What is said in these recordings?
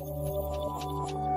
うん。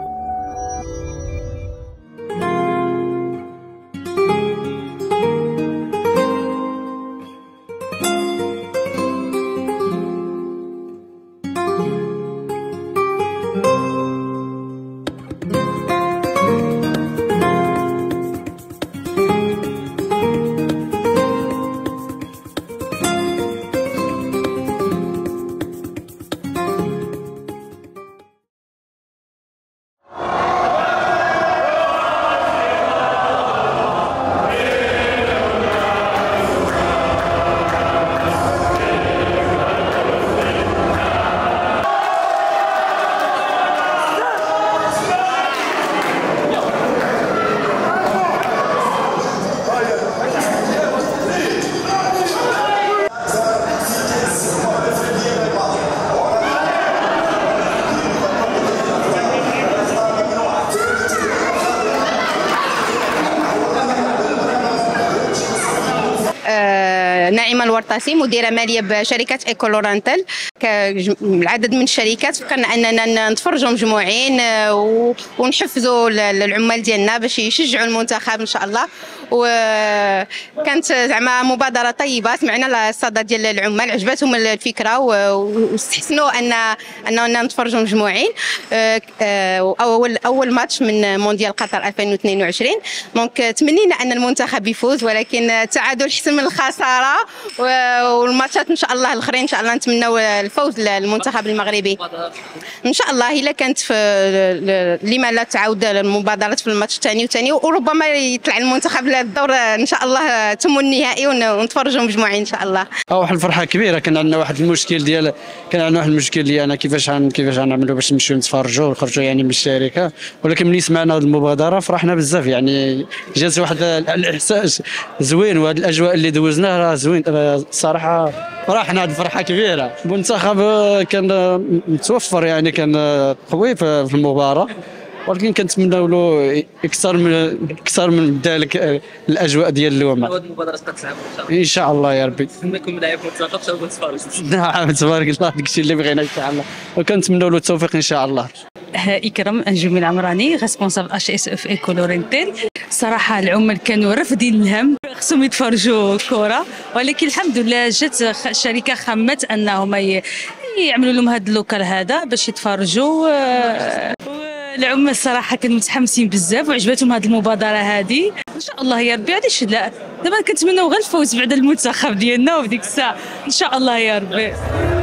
نعيمه الورطاسي مديرة مالية بشركة ايكولورانتال كعدد من الشركات فكرنا أننا نتفرجوا مجموعين آه، ونحفزوا العمال ديالنا باش يشجعوا المنتخب إن شاء الله. وكانت زعما مبادرة طيبة. سمعنا الصدى ديال العمال عجبتهم الفكرة واستحسنوا ان أننا نتفرجوا مجموعين. آه، آه، اول أول ماتش من مونديال قطر 2022 دونك تمنينا أن المنتخب يفوز ولكن التعادل احسن من الخسارة والماتشات إن شاء الله الاخرين إن شاء الله نتمنوا الفوز للمنتخب المغربي. إن شاء الله إلا كانت في لما لا تعاود المبادرات في الماتش الثاني والثاني وربما يطلع المنتخب للدور إن شاء الله تم النهائي ونتفرجوا مجموعين إن شاء الله. واحد الفرحة كبيرة كان عندنا واحد المشكل ديال كان عندنا واحد المشكل ديال كيفاش عن كيفاش غنعملوا باش نمشيو نتفرجوا ونخرجوا يعني من الشركة. ولكن ملي سمعنا هذه المبادرة فرحنا بزاف يعني. جات واحد الإحساس زوين وهذه الأجواء اللي دوزناها راه زوين. الصراحه فرحنا فرحه كبيرة. المنتخب كان متوفر يعني كان قوي في المباراة. ولكن كنتمناو له إكثر من إكثر من ذلك الأجواء ديال اليوم. إن شاء الله. يا ربي. منتخب نعم تبارك الله داك الشيء اللي بغينا إن شاء الله. وكنتمناو له التوفيق إن شاء الله. اكرم انجومي العمراني responsable HSE ايكو لورينتيل صراحة العمال كانوا رافدين الهم. خصهم يتفرجوا كرة ولكن الحمد لله جات شركة خممت أنهم يعملوا لهم هذا ال local هذا باش يتفرجوا العمال الصراحه كانوا متحمسين بزاف وعجبتهم هذه المبادرة هذه إن شاء الله يا ربي علاش لا؟ دابا كنتمناو غير الفوز بعد المنتخب ديالنا وفي ديك الساعة. إن شاء الله يا ربي.